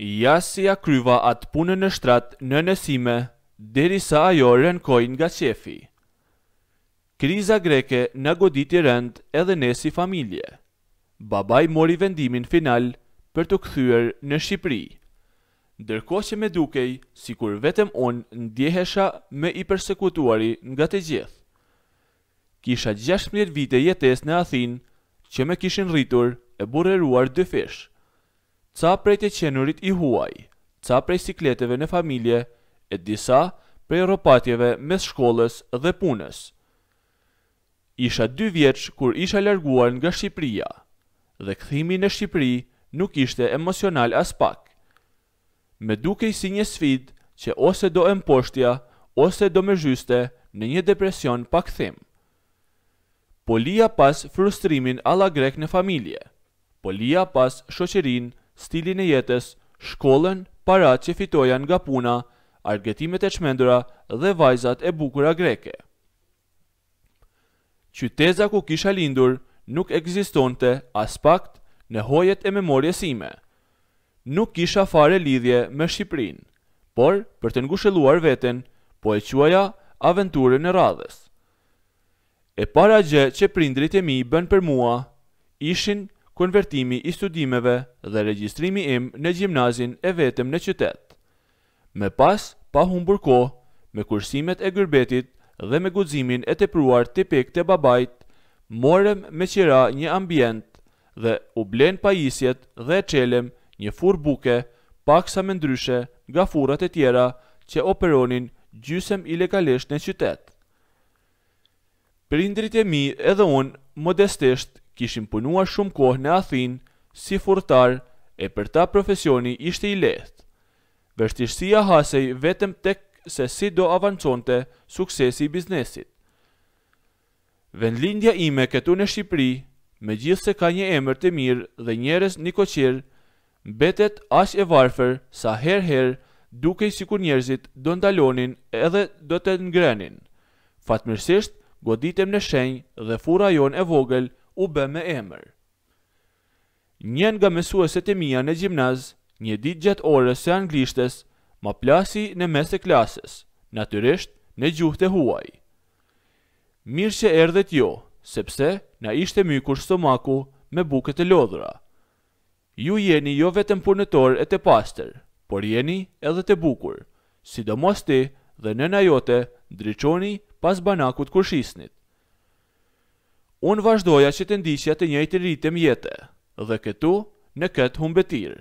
Ja si ia kryva atë punën në shtrat nënës sime derisa ajo rënkoi nga qefi. Kriza greke na goditi rëndë edhe ne si familje. Babai mori vendimin final për t'u kthyer në Shqipëri, ndërkohë që me dukej sikur vetëm unë ndjehesha më i persekutuari nga të gjithë. Kisha gjashtëmbëdhjetë vite jetesë në Athinë që më kishin rritur e burreruar dyfish. Ca prej të qenurit i huaj, ca prej sikleteve në familje e disa prej rropatjeve mes shkollës dhe punës. Isha dy vjeç kur isha larguar nga Shqipëria dhe kthimi në Shqipëri nuk ishte emocional aspak. Më dukej si një sfidë që ose do e mposhtja ose do më zhyste në një depresion pa kthim. Po lija pas frustrimin alla grek në familje, po lija pas shoqërinë, stilin e jetës, shkollën, paratë që fitoja nga puna, argëtimet e çmendura dhe vajzat e bukura greke. Qyteza ku kisha lindur nuk ekzistonte aspak në hojet e memorjes sime. Nuk kisha fare lidhje me Shqipërinë, por për të ngushëlluar veten po e quaja aventurën e radhës. E para gjë që prindërit e mi bënë për mua ishin konvertimi i studimeve dhe regjistrimi im në gjimnazin e vetëm në qytet. Më pas pa humbur kohë me kursimet e gurbetit dhe me guximin e tepruar tipik të babait, morëm me qira një ambient dhe u blenë pajisjet dhe e çelëm një furrë buke paksa më ndryshe nga furrat e tjera që operonin gjysëm ilegalisht në qytet. Prindërit e mi edhe unë, modestisht, kishin punuar shumë kohë në Athinë si furrtarë e për ta profesioni ishte i lehtë. Vështirësia hasej vetëm tek se si do avanconte suksesi i biznesit. Vendlindja ime këtu në Shqipëri, megjithëse ka një emër të mirë dhe njerëz nikoqirë, Mbetet aq e varfër sa herë herë dukej sikur njerëzit do ndalonin edhe do të ngrenin. Fatmirësisht goditëm në shenjë dhe furra jonë e vogël u bë me emër. Një nga mësueset e mia në gjimnaz, një ditë gjatë orës së anglishtes, ma plasi në mes të klasës, natyrisht në gjuhë të huaj. Mirë që erdhët ju, sepse na ishte mykur stomaku me bukët e lodhura. Ju jeni jo vetëm punëtorë e të pastër, por jeni edhe të bukur. Sidomos ti dhe nëna jote ndriçonit pas banakut kur shisnit. Unë vazhdoja që të ndiqja të njëjtin ritem jete dhe këtu në këtë humbëtirë.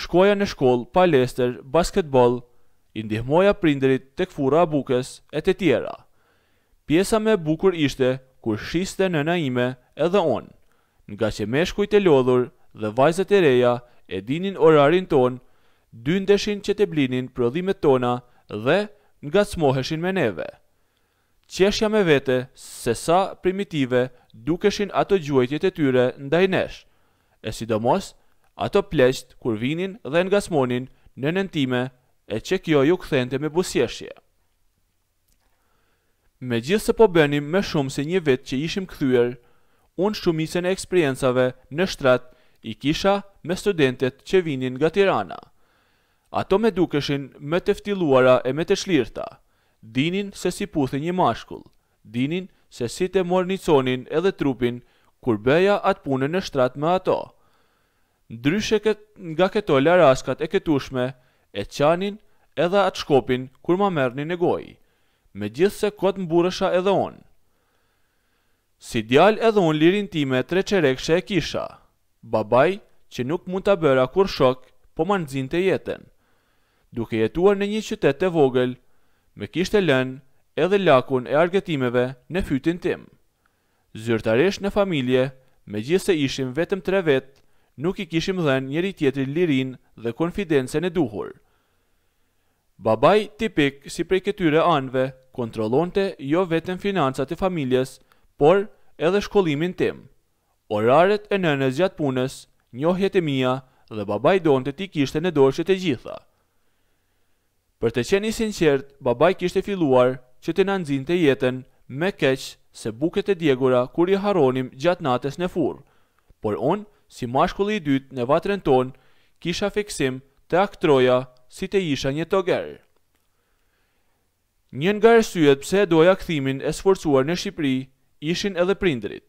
Shkoja në shkollë, palestër, basketboll, i ndihmoja prindërit tek furra e bukës e të tjera. Pjesa më e bukur ishte kur shiste nëna ime edhe unë. Ngaqë meshkujt e lodhur dhe vajzat e reja e dinin orarin tonë, dyndeshin që të blinin prodhimet tona dhe ngacmoheshin me neve. Qeshja me vete se sa primitive dukeshin ato gjuajtjet e tyre ndaj nesh, e sidomos ato pleqtë kur vinin dhe ngacmonin nënën time e që kjo iu kthente me buzëqeshje. Megjithëse po bënim më shumë se një vit që ishim kthyer, unë shumicën e eksperiencave në shtrat i kisha me studentet që vinin nga Tirana. Ato më dukeshin më të ftilluara e më të çlirta, dinin se si puthej një mashkull, dinin se si të morniconin edhe trupin kur bëja atë punën në shtrat me ato. Ndryshe nga këto laraskat e këtushme e qanin edhe atë shkopin kur ma merrnin në gojë. Megjithëse kot mburresha edhe unë. Si djalë edhe unë lirinë time tre çerekshe e kisha. Babai, që nuk mund ta bëra kurrë shok, po ma nxinte jetën. Duke jetuar në një qytet të vogël, më kishte lënë edhe lakun e argëtimeve në fytin tim. Zyrtarisht në familje, megjithëse ishim vetëm tre vetë, nuk i kishim dhënë njëri-tjetrit lirinë dhe konfidencën e duhur. Babai tipik si prej këtyre anëve, kontrollonte jo vetëm financat e familjes, por edhe shkollimin tim. Oraret e nënës gjatë punës, njohjet e mia dhe babai donte t'i kishte në dorë që të gjitha. Për të qenë i sinqertë, babai kishte filluar që të na nxinte jetën më keq se bukët e djegura kur i harronim gjatë natës në furrë. Por unë, si mashkulli i dytë në vatrën tonë, kisha fiksim të aktroja si të isha një toger. Një nga arsyet pse e doja kthimin e sforcuar në Shqipëri ishin edhe prindërit.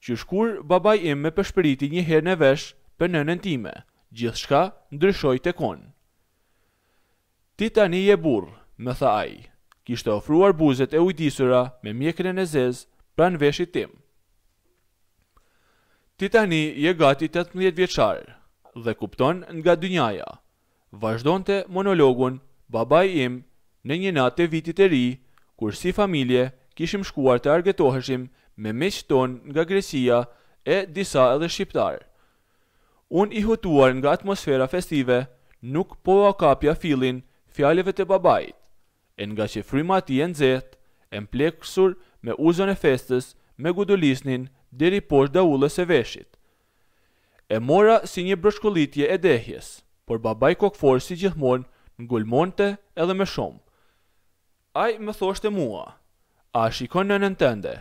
Qysh kur babai im më pëshpëriti një herë në vesh për nënën time, gjithçka ndryshoi tek unë. Ti tani je burrë, më tha ai. Kishte afruar buzët e ujdisura me mjekrren e zezë pranë veshit tim. Ti tani je gati tetëmbëdhjetë vjeçar dhe kupton nga dynjaja, vazhdonte monologun Babai im në një natë të Vitit të Ri, kur si familje kishim shkuar të argëtoheshim me miqtë tonë nga Greqia e disa edhe shqiptarë. Unë i hutuar nga atmosfera festive, nuk po ua kapja fillin fjalëve të babait, e ngaqë fryma e tij e nxehtë, e mpleksur me uzon e festës më gudulisnin deri poshtë daulles së veshit, E mora si një broçkullitje e dehjes, por babai kokëfortë si gjithmonë ngulmonte edhe më shumë. Ai më thoshte mua, A shikon nënën tënde?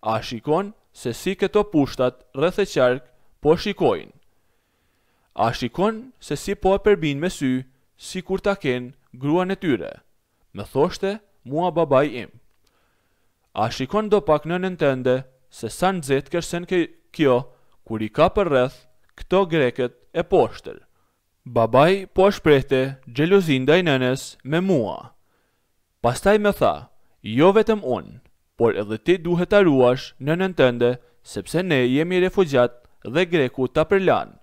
A shikon se si këto pushtat rreth e qark po e shikojnë? A shikon se si po e përpijnë me sy sikur ta kenë gruan e tyre? Më thoshte mua babai im A shikon do pak nënën tënde se sa nxehtë kërcen kjo kur i ka përreth këto grekët e poshtër Babai po e shprehte xhelozinë ndaj nënës me mua Pastaj më tha jo vetëm unë Por edhe ti duhet ta ruash nënën tënde sepse ne jemi refugjatë dhe greku ta përlan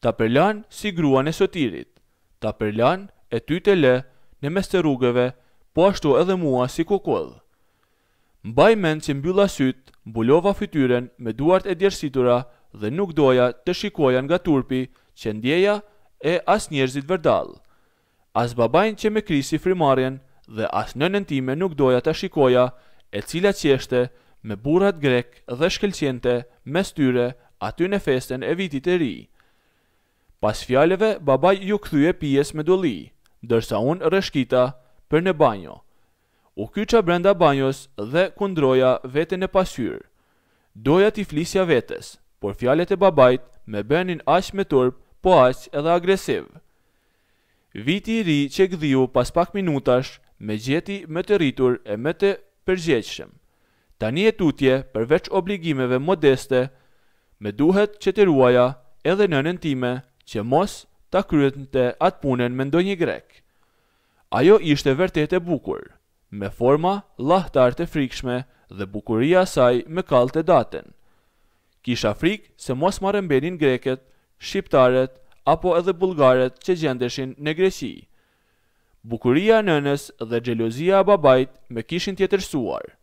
ta përlan si gruan e Sotirit ta përlan e ty të lë në mes të rrugëve po ashtu edhe mua si kukudh mbaj mend që mbylla sytë mbulova fytyrën me duart e djersitura dhe nuk doja të shikoja nga turpi që ndieja e as njerëzit vërdallë As babain që më krisi frymëmarrjen dhe as nënën time nuk doja ta shikoja e cila qeshte me burrat grekë dhe shkëlqente mes tyre aty në festën e vitit të ri. Pas fjalëve babai iu kthye pijes me dolli ndërsa unë rrëshqita për në banjo. U kyça brenda banjos dhe kundroja veten në pasqyrë. Doja t'i flisja vetes, por fjalët e babait më bënin aq me turp po aq edhe agresiv. Viti i ri që gdhiu pas pak minutash më gjeti më të rritur e më të përgjegjshëm. Tani e tutje përveç obligimeve modeste më duhet që të ruaja edhe nënën time që mos ta kryente atë punën me ndonjë grek. Ajo ishte vërtet e bukur, me forma llahtar të frikshme dhe bukuria e saj më kallte datën. Kisha frikë se mos ma rrëmbenin grekët, shqiptarët apo edhe bullgarët që gjendeshin në Greqi. Bukuria e nënës dhe xhelozia e babait më kishin tjetërsuar.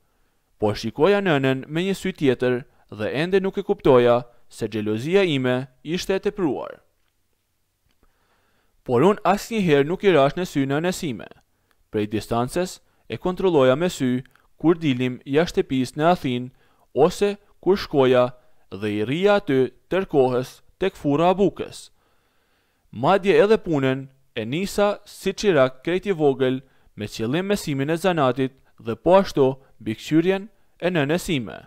Po shikoja nënën me një sy tjetër dhe ende nuk e kuptoja se xhelozia ime ishte e tepruar. Por unë asnjëherë nuk i rash në sy nënës sime. Prej distancës e kontrolloja me sy kur dilnim jashtë shtëpisë në Athinë ose kur shkoja dhe i rrija aty tërë kohën tek furra e bukës. Madje edhe punën e nisa si çirak krejt i vogël me qëllim mësimin e zanatit dhe po ashtu mbikëqyrjen e nënës sime.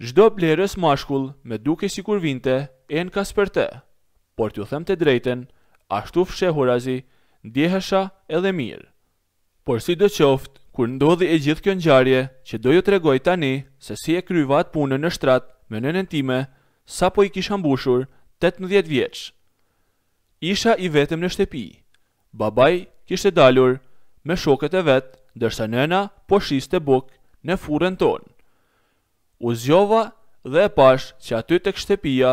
Çdo blerës mashkull më dukej sikur vinte enkas për të, por t'ju them të drejtën, ashtu fshehurazi ndjehesha edhe mirë. Por sidoqoftë, kur ndodhi e gjithë kjo ngjarje që do ju tregoj tani se si e kryva atë punën në shtrat me nënën time sapo i kisha mbushur tetëmbëdhjetë vjeç. Isha i vetëm në shtëpi, Babai kishte dalur me shokët e vet ndërsa nëna po shiste bukë në furrën tonë. U zgjova dhe e pashë që aty tek shtëpia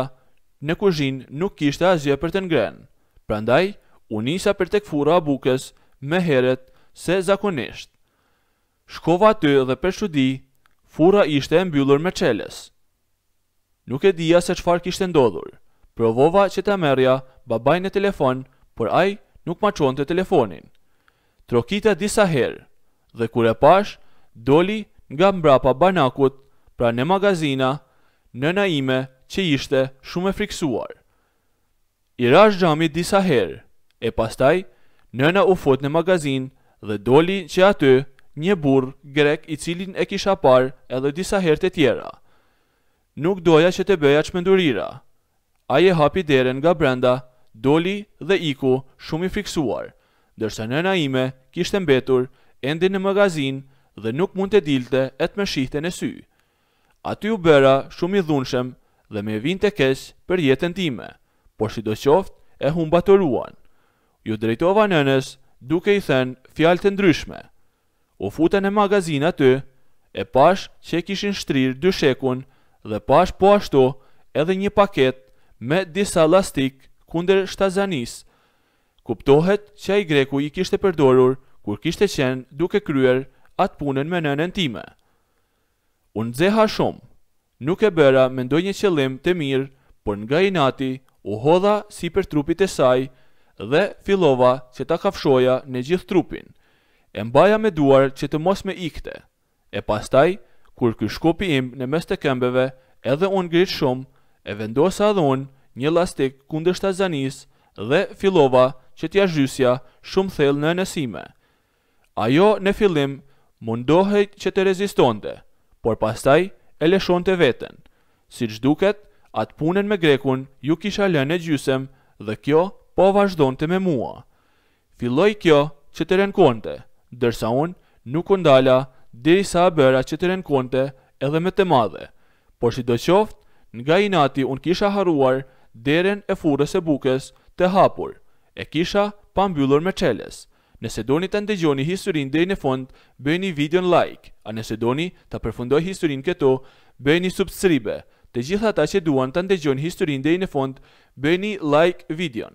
në kuzhinë nuk kishte asgjë për të ngrënë, prandaj u nisa për tek furra e bukës më herët se zakonisht. Shkova aty dhe për çudi, furra ishte e mbyllur me çelës. Nuk e dija se çfarë kishte ndodhur. Provova që ta merrja babain në telefon, por ai nuk ma çonte telefonin. Trokita disa herë dhe kur e pashë, doli nga mbrapa banakut, pra ne magazina, nëna ime që ishte shumë e frikësuar. I rashë xhamit disa herë, e pastaj nëna u fut në magazinë dhe doli që aty një burrë grek të cilin e kisha parë edhe disa herë të tjera. Nuk doja që të bëja çmendurira. Ai e hapi derën nga brenda, doli dhe iku shumë i frikësuar, ndërsa nëna ime kishte mbetur ende në magazinë dhe nuk mund të dilte e të më shihte në sy. Aty u bëra shumë i dhunshëm dhe më vinte keq për jetën time, por sidoqoftë e humba toruan. Iu drejtova nënës duke i thënë fjalë të ndryshme. U futa në magazinë aty e pashë që e kishin shtrirë dyshekun dhe pashë po ashtu edhe një paketë me disa llastikë kundër shtazanisë. Kuptohet që ai greku i kishte përdorur kur kishte qenë duke kryer atë punën me nënën time. U nxeha shumë. Nuk e bëra me ndonjë qëllim të mirë, por nga inati u hodha sipër trupit të saj dhe fillova që ta kafshoja në gjithë trupin. E mbaja me duar që të mos më ikte. E pastaj, kur ky shkopi im në mes të këmbëve, edhe u ngrit shumë, e vendosa edhe unë një llastik kundër shtatzanisë dhe fillova që t'ia zhysja shumë thellë nënës sime. Ajo në fillim mundohej që të rezistonte, por pastaj e lëshonte veten. Siç duket, atë punën me grekun iu kisha lënë në gjysëm dhe kjo po vazhdonte me mua. Filloi kjo që të rënkonte, ndërsa unë nuk u ndala derisa e bëra që të rënkonte edhe me të madhe. Por sidoqoftë, nga inati unë kisha harruar derën e furrës së bukës të hapur, e kisha pa mbyllur me çelës. Nëse doni ta ndëgjoni historinë deri në fund bëjeni videon like a nëse doni ta përfundoj historinë këtu bëjeni subscribe të gjithë ata që duan ta ndëgjojnë historinë deri në fund bëjeni like videon.